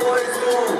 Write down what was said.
boys do.